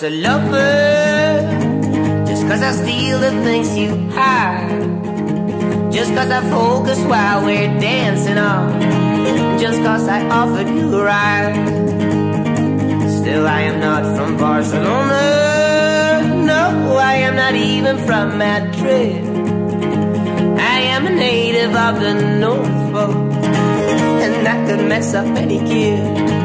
just a lover. Just cause I steal the things you hide. Just cause I focus while we're dancing on. Just cause I offered you a ride. Still I am not from Barcelona. No, I am not even from Madrid. I am a native of the North Pole And that could mess up any kid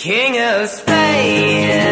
King of Spain.